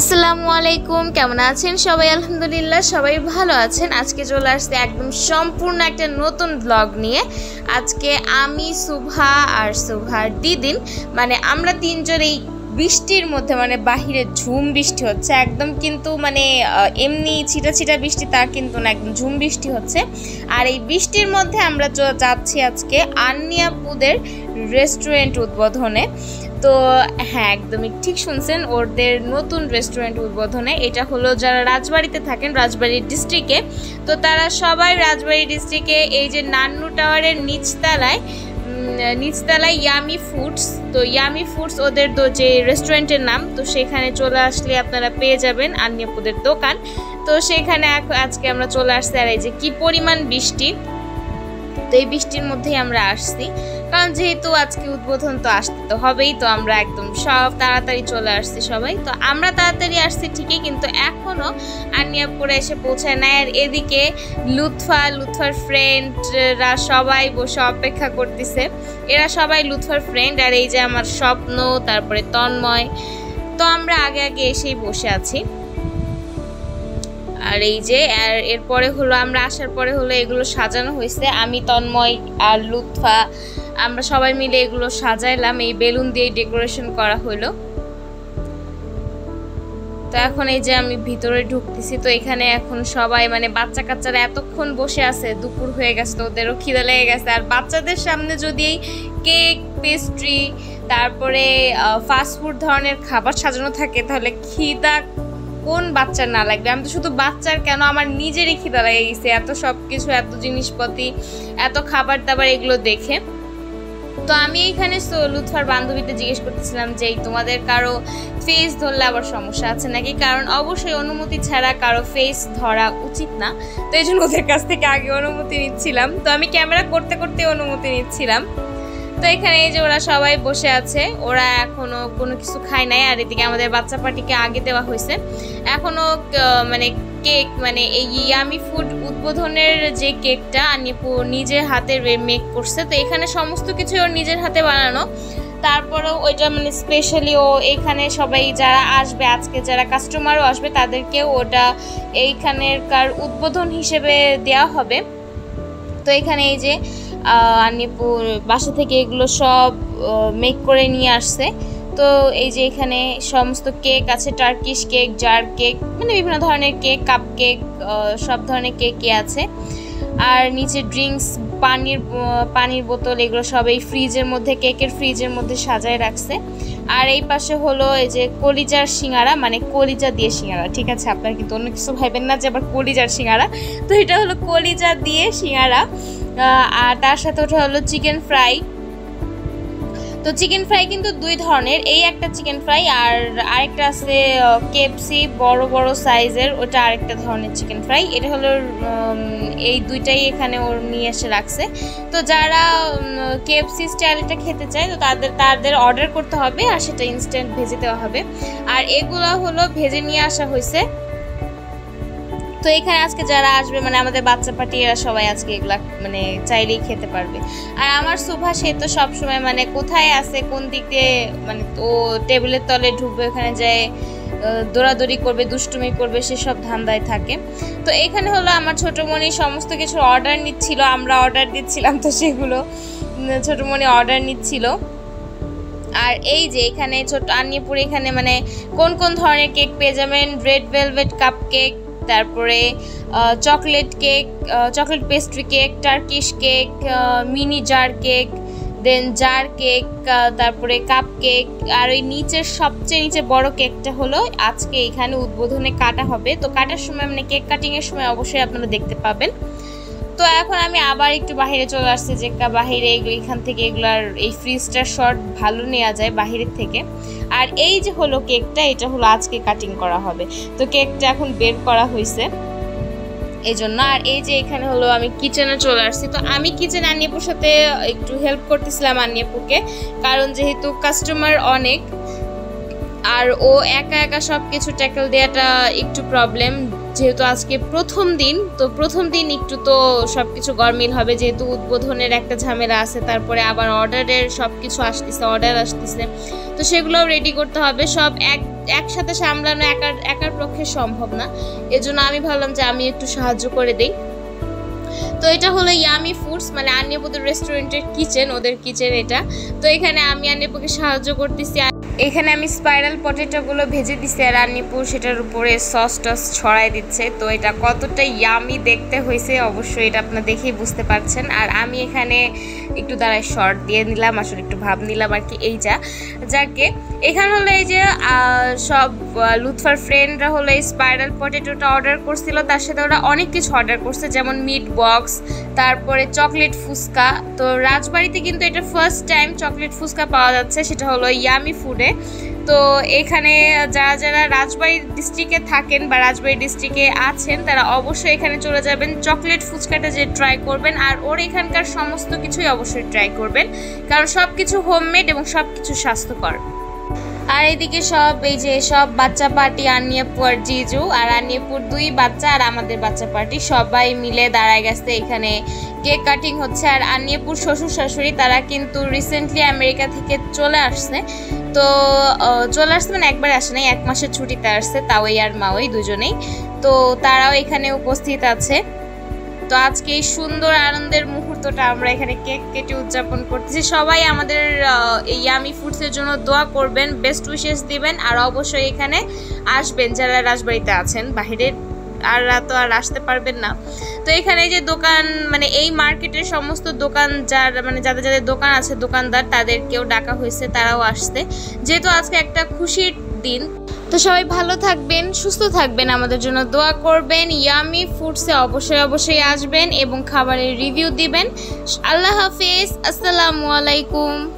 আসসালামু আলাইকুম, কেমন আছেন সবাই? আলহামদুলিল্লাহ সবাই ভালো আছেন। আজকে চলে আসছে একদম সম্পূর্ণ একটা নতুন ব্লগ নিয়ে। আজকে আমি সুভা আর সুভার দিদিন মানে আমরা তিনজন এই বৃষ্টির মধ্যে মানে বাহিরে ঝুম বৃষ্টি হচ্ছে। একদম কিন্তু মানে এমনি ছিটা ছিটা বৃষ্টি, তা কিন্তু না, একদম ঝুম বৃষ্টি হচ্ছে। আর এই বৃষ্টির মধ্যে আমরা যাচ্ছি আজকে আন্নিয়াপুদের রেস্টুরেন্ট উদ্বোধনে। তো হ্যাঁ একদমই ঠিক শুনছেন, ওদের নতুন রেস্টুরেন্ট উদ্বোধনে। এটা হলো যারা রাজবাড়িতে থাকেন রাজবাড়ি ডিস্ট্রিক্টে তো তারা সবাই রাজবাড়ি ডিস্ট্রিক্টে এই যে নান্নু টাওয়ারের নিচতলায় নিচতলায় ইয়ামি ফুডস তো ইয়ামি ফুডস ওদের তো যে রেস্টুরেন্টের নাম, তো সেখানে চলে আসলে আপনারা পেয়ে যাবেন আন্নিয়াপুদের দোকান। তো সেখানে আজকে আমরা চলে আসছি আর এই যে কি পরিমাণ বৃষ্টি। তো এই বৃষ্টির মধ্যেই আমরা আসছি। কারণ যেহেতু আজকে উদ্বোধন তো আসতে তো হবেই, তো আমরা একদম সব তাড়াতাড়ি চলে আসছি সবাই। তো আমরা তাড়াতাড়ি আসছি ঠিকই, কিন্তু এখনও আনিয়াপুরে এসে পৌঁছায় নাই। আর এদিকে লুৎফা, লুৎফার ফ্রেন্ডরা সবাই বসে অপেক্ষা করতেছে। এরা সবাই লুৎফার ফ্রেন্ড আর এই যে আমার স্বপ্ন, তারপরে তন্ময়। তো আমরা আগে আগে এসেই বসে আছি। আর এই যে, আর এরপরে হলো আমরা আসার পরে হলো এগুলো সাজানো হয়েছে। আমি, তন্ময় আর লুৎফা, আমরা সবাই মিলে এগুলো সাজাইলাম। এই বেলুন দিয়ে ডেকোরেশন করা হলো। তো এখন এই যে আমি ভিতরে ঢুকতেছি। তো এখানে এখন সবাই মানে বাচ্চা কাচ্চারা এতক্ষণ বসে আছে, দুপুর হয়ে গেছে, তো ওদেরও খিদে লেগে গেছে। আর বাচ্চাদের সামনে যদি এই কেক, পেস্ট্রি, তারপরে ফাস্টফুড ধরনের খাবার সাজানো থাকে, তাহলে খিদা কোন বাচ্চার না লাগবে? আমি তো শুধু বাচ্চার কেন আমার নিজেরই খিদা লেগে গেছে, এত সব কিছু এত জিনিসপাতি এত খাবার দাবার এগুলো দেখে। তো আমি এখানে লুৎফার বান্ধবীতে জিজ্ঞেস করতেছিলাম যে তোমাদের কারও ফেস ধরলে আবার সমস্যা আছে নাকি? কারণ অবশ্যই অনুমতি ছাড়া কারও ফেস ধরা উচিত না। তো এই জন্য ওদের কাছ থেকে আগে অনুমতি নিচ্ছিলাম। তো আমি ক্যামেরা করতে করতে অনুমতি নিচ্ছিলাম। তো এখানে এই যে ওরা সবাই বসে আছে, ওরা এখনও কোনো কিছু খায় নাই। আর এদিকে আমাদের বাচ্চা পার্টিকে আগে দেওয়া হয়েছে। এখনও মানে কেক মানে এই ইয়ামি ফুড উদ্বোধনের যে কেকটা নিপু নিজের হাতে মেক করছে। তো এখানে সমস্ত কিছু ওর নিজের হাতে বানানো। তারপরেও ওইটা মানে স্পেশালি ও এখানে সবাই যারা আসবে, আজকে যারা কাস্টমারও আসবে, তাদেরকেও ওটা এইখানের কার উদ্বোধন হিসেবে দেওয়া হবে। তো এখানে এই যে আহ, আন্নিপুর বাসা থেকে এগুলো সব মেক করে নিয়ে আসছে। তো এই যে এখানে সমস্ত কেক আছে টার্কিশ কেক জার কেক মানে বিভিন্ন ধরনের কেক কাপ কেক সব ধরনের কেকই আছে। আর নিচে ড্রিঙ্কস পানির পানির বোতল এগুলো সব এই ফ্রিজের মধ্যে কেকের ফ্রিজের মধ্যে সাজায় রাখছে। আর এই পাশে হলো এই যে কলিজার সিঙ্গারা মানে কলিজা দিয়ে সিঙ্গারা ঠিক আছে? আপনারা কিন্তু অন্য কিছু ভাবেন না যে আবার কলিজার সিঙ্গারা। তো এটা হলো কলিজা দিয়ে সিঙ্গারা। আর তার সাথে ওটা হলো চিকেন ফ্রাই। তো চিকেন ফ্রাই কিন্তু দুই ধরনের, এই একটা চিকেন ফ্রাই আর আরেকটা আছে কেএফসি বড় বড় সাইজের, ওটা আরেকটা ধরনের চিকেন ফ্রাই। এটা হলো এই দুইটাই এখানে ওর নিয়ে এসে রাখছে। তো যারা কেএফসি স্টাইলটা খেতে চায়, তো তাদের তাদের অর্ডার করতে হবে আর সেটা ইনস্ট্যান্ট ভেজে দেওয়া হবে। আর এগুলো হলো ভেজে নিয়ে আসা হয়েছে। তো এখানে আজকে যারা আসবে মানে আমাদের বাচ্চা পার্টি এরা সবাই আজকে এগুলা মানে চাইলেই খেতে পারবে। আর আমার সুভা, সে তো সবসময় মানে কোথায় আছে, কোন দিক দিয়ে মানে ও টেবিলের তলে ঢুকবে, ওখানে যায় দৌড়াদৌড়ি করবে, দুষ্টুমি করবে, সেসব ধান্দায় থাকে। তো এখানে হলো আমার ছোটোমণি সমস্ত কিছু অর্ডার নিচ্ছিল, আমরা অর্ডার দিচ্ছিলাম তো সেগুলো ছোটোমণি অর্ডার নিচ্ছিল। আর এই যে এখানে ছোট, আন্নিপুর এখানে মানে কোন কোন ধরনের কেক পেয়ে যাবেন? রেড ভেলভেট কাপ কেক তারপরে chocolate cake chocolate pastry cake Turkish cake mini jar cake then jar cake তারপরে কাপ কেক আর ওই নিচের সবচেয়ে নিচে বড় কেকটা হলো আজকে এখানে উদ্বোধনে কাটা হবে। তো কাটার সময় মানে কেক কাটিংয়ের সময় অবশ্যই আপনারা দেখতে পাবেন। তো এখন আমি আবার একটু বাইরে চলে আসছি, যে বাহিরে এগুলো, এখান থেকে এগুলার এই ফ্রিজটার শট ভালো নেওয়া যায় বাহিরের থেকে। আর এই যে হলো কেকটা এটা হলো আজকে কাটিং করা হবে। তো কেকটা এখন বের করা হয়েছে এই জন্য আর এই যে এখানে হলো আমি কিচেনে চলে আসছি। তো আমি কিচেন আন্নিপুর সাথে একটু হেল্প করতেছিলাম আন্নিপুকে কারণ যেহেতু কাস্টমার অনেক, আর ও একা একা সব কিছু ট্যাকল দেওয়াটা একটু প্রবলেম যেহেতু আজকে প্রথম দিন, তো প্রথম দিন একটু তো সব কিছু গরমিল হবে, যেহেতু উদ্বোধনের একটা ঝামেলা আছে, তারপরে আবার অর্ডারের সব কিছু আসতেছে, অর্ডার আসতেছে। তো সেগুলোও রেডি করতে হবে, সব এক, একসাথে সামলানো একার একার পক্ষে সম্ভব না। এজন্য আমি ভাবলাম যে আমি একটু সাহায্য করে দিই। তো এটা হলো ইয়ামি ফুডস মানে আন্যাপুদের রেস্টুরেন্টের কিচেন ওদের কিচেন এটা। তো এখানে আমি আন্যাপুকে সাহায্য করতেছি। এখানে আমি স্পাইরাল পটেটোগুলো ভেজে দিছি আর আন্নিপুর সেটার উপরে সস টস ছড়াই দিচ্ছে। তো এটা কতটা ইয়ামি দেখতে হয়েছে অবশ্যই এটা আপনার দেখেই বুঝতে পারছেন। আর আমি এখানে একটু দাঁড়ায় শর্ট দিয়ে নিলাম, আসলে একটু ভাব নিলাম আর কি এই যা যাকে, এখানে হলো এই যে সব লুৎফার ফ্রেন্ডরা হলো এই স্পাইরাল পটেটোটা অর্ডার করছিল। তার সাথে ওরা অনেক কিছু অর্ডার করছে, যেমন মিট বক্স তারপরে চকলেট ফুচকা। তো রাজবাড়িতে কিন্তু এটা ফার্স্ট টাইম চকলেট ফুচকা পাওয়া যাচ্ছে, সেটা হলো ইয়ামি ফুডে তো এখানে যারা যারা রাজবাড়ি ডিস্ট্রিক্টে থাকেন বা রাজবাড়ি ডিস্ট্রিক্টে আছেন, তারা অবশ্যই এখানে চলে যাবেন। চকলেট ফুচকাটা যে ট্রাই করবেন, আর ওর এখানকার সমস্ত কিছুই অবশ্যই ট্রাই করবেন। কারণ সব কিছু হোমমেড এবং সব কিছু স্বাস্থ্যকর। আর এদিকে সব, এই যে সব বাচ্চা পার্টি আনিয়াপু আর জিজু আর আনিয়াপুর দুই বাচ্চা আর আমাদের বাচ্চা পার্টি সবাই মিলে দাঁড়ায় গেছে এখানে। কেক কাটিং হচ্ছে আর আনিয়াপুর শ্বশুর শাশুড়ি, তারা কিন্তু রিসেন্টলি আমেরিকা থেকে চলে আসছে। তো চলে মানে একবার আসে নাই, এক মাসের ছুটিতে আসছে তাওই আর মাওই দুজনেই। তো তারাও এখানে উপস্থিত আছে। তো আজকে এই সুন্দর আনন্দের মুহূর্তটা আমরা এখানে কেক কেটে উদযাপন করতেছি। সবাই আমাদের এই ইয়ামি ফুডসের জন্য দোয়া করবেন বেস্ট উইশেস দিবেন, আর অবশ্যই এখানে আসবেন যারা রাজবাড়িতে আছেন, বাহিরের আর তো আর আসতে পারবেন না। তো এখানে যে দোকান মানে এই মার্কেটের সমস্ত দোকান যার মানে যাদের যাদের দোকান আছে, দোকানদার, তাদেরকেও ডাকা হয়েছে, তারাও আসছে। যেহেতু আজকে একটা খুশির দিন। তো সবাই ভালো থাকবেন, সুস্থ থাকবেন, আমাদের জন্য দোয়া করবেন। ইয়ামি ফুডসে অবশ্যই অবশ্যই আসবেন এবং খাবারের রিভিউ দিবেন। আল্লাহ হাফিজ, আসসালামু আলাইকুম।